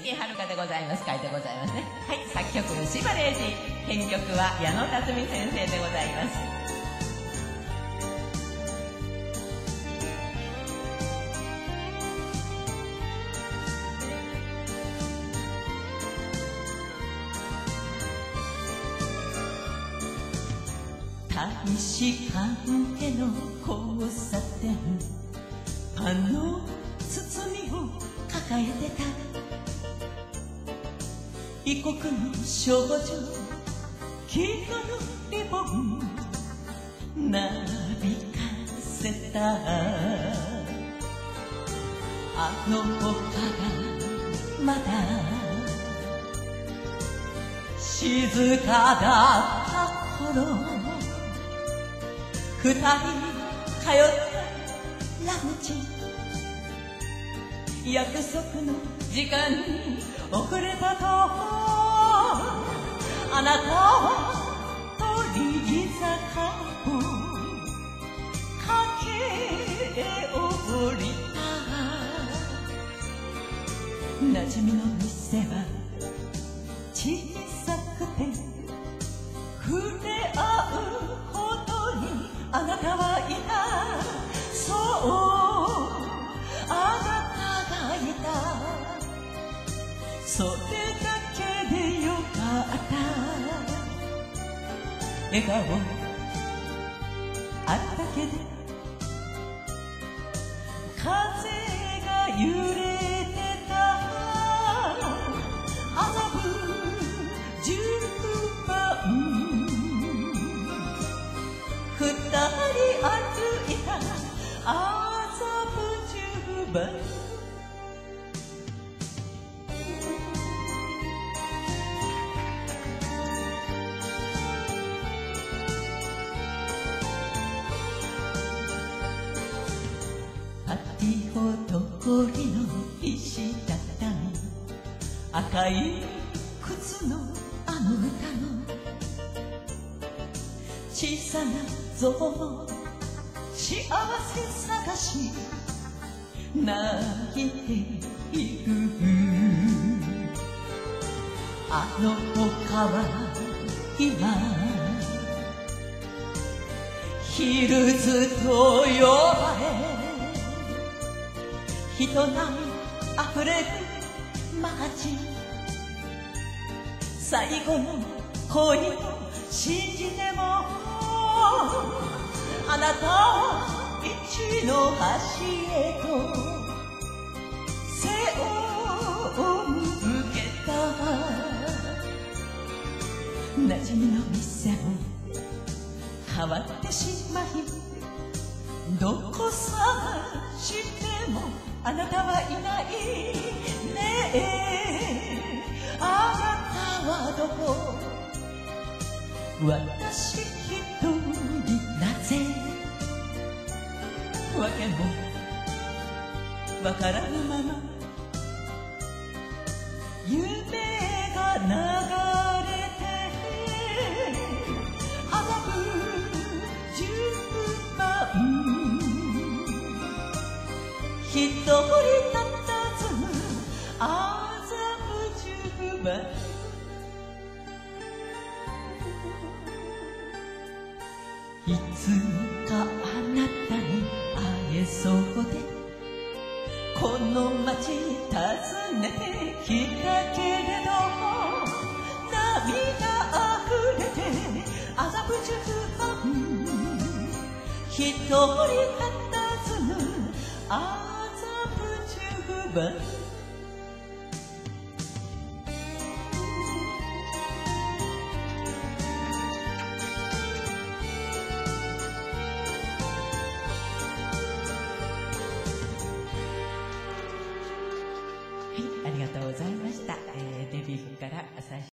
杉はるかでございます書いてございますね。はい作曲柴礼二編曲は矢野辰巳先生でございます。大使館への交差点。パンの包みを抱えてた。異国の少女黄色のリボンなびかせたあの丘がまだ静かだった頃二人通ったランチ約束の時間に遅れたとあなたは鳥居坂を駆け下りた馴染みの店は小さくて触れ合うあなたはいたそうそれだけでよかった笑顔あるだけで風が揺れてた。麻布十番二人歩いた。麻布十番パティオ通りの石畳赤い靴のあの歌の小さなぞ幸せ探し泣いているあの丘は今ヒルズと呼ばれ人波あふれる街。最後の恋を信じてもあなたは一の橋へと背を向けた。馴染みの店も変わってしまいどこ探してもあなたはいないねえ。あなたはどこ私一人なぜ？わけもわからぬまま。夢が流れ一人たたず麻布十番。いつかあなたに会えそうで。この街訪ねてきたけれど涙あふれて麻布十番。一人たたずむ麻布十番。ありがとうございました、えー、デビューから最初